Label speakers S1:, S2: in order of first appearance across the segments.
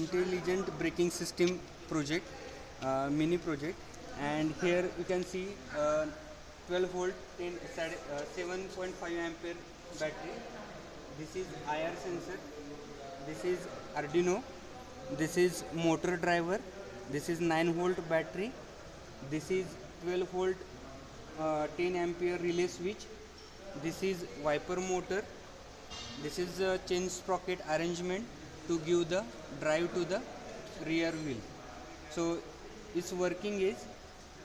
S1: intelligent braking system project uh, mini project. And here you can see uh, 12 volt 10 uh, 7.5 ampere battery. This is ir sensor. This is arduino. This is motor driver. This is 9 volt battery. This is 12 volt uh, 10 ampere relay switch. This is wiper motor. This is a chain sprocket arrangement to give the drive to the rear wheel. So its working is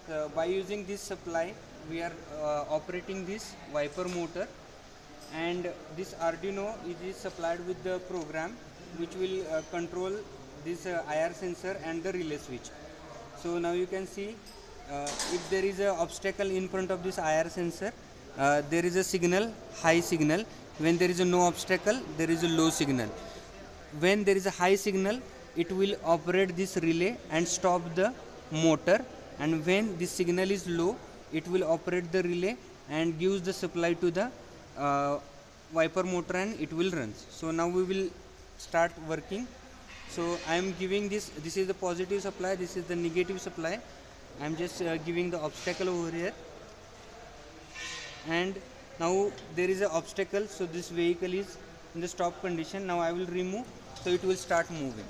S1: uh, by using this supply we are uh, operating this wiper motor and this arduino is supplied with the program which will uh, control this uh, ir sensor and the relay switch. So now you can see uh, if there is a obstacle in front of this ir sensor uh, there is a signal high signal. When there is no obstacle there is a low signal when there is a high signal it will operate this relay and stop the motor. And when the signal is low it will operate the relay and gives the supply to the uh, wiper motor and it will run. So now we will start working. So i am giving this this is the positive supply this is the negative supply. I am just uh, giving the obstacle over here. And now there is an obstacle so this vehicle is in the stop condition. Now i will remove so it will start moving